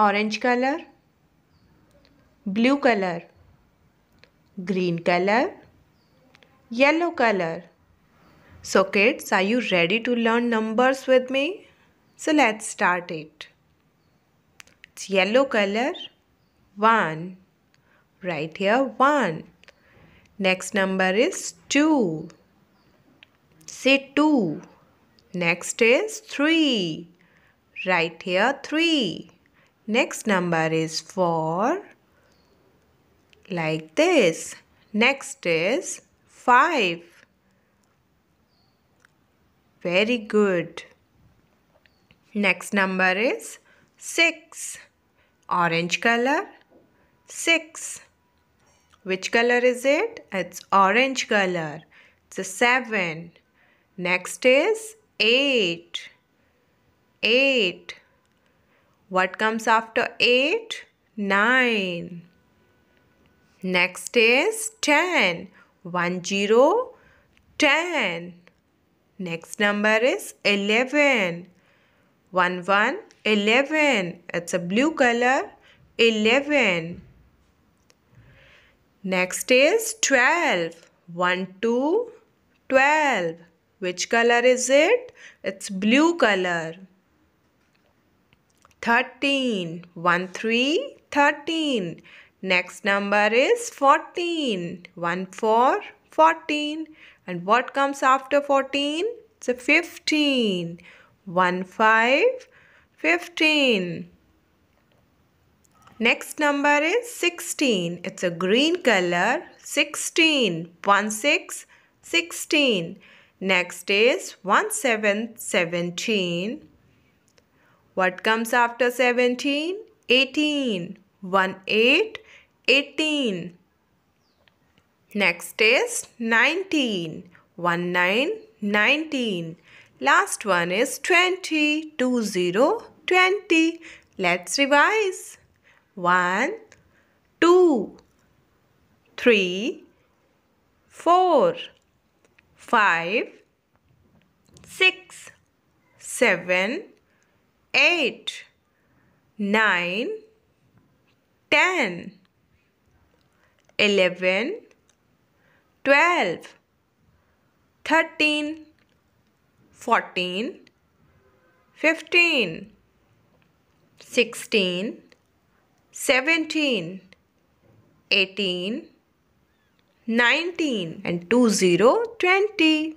orange color, blue color, green color, yellow color. So kids, are you ready to learn numbers with me? So let's start it. It's yellow color, 1. Right here, 1. Next number is 2. Say 2. Next is 3. Right here, 3. Next number is 4. Like this. Next is 5. Very good. Next number is 6. Orange color. 6. Which color is it? It's orange color. It's a 7. Next is 8. 8. What comes after 8? 9. Next is 10. 1 0 10. Next number is 11. 1 1 11. It's a blue color. 11. Next is 12. 1 2 12. Which color is it? It's blue color. 13. 1 3 13. Next number is 14. 1 4 14. And what comes after 14? It's a 15. 1 5 15. Next number is 16. It's a green color. 16. 1 6 16. Next is 1 7 17. What comes after 17? 18. 1 8 18. Next is 19. 1 9 19. Last one is 20. 2 0 20. Let's revise. 1 2 3 4 5 6 7 8 9 10 11 12 13 14 15 16 17 18 19 and 20 20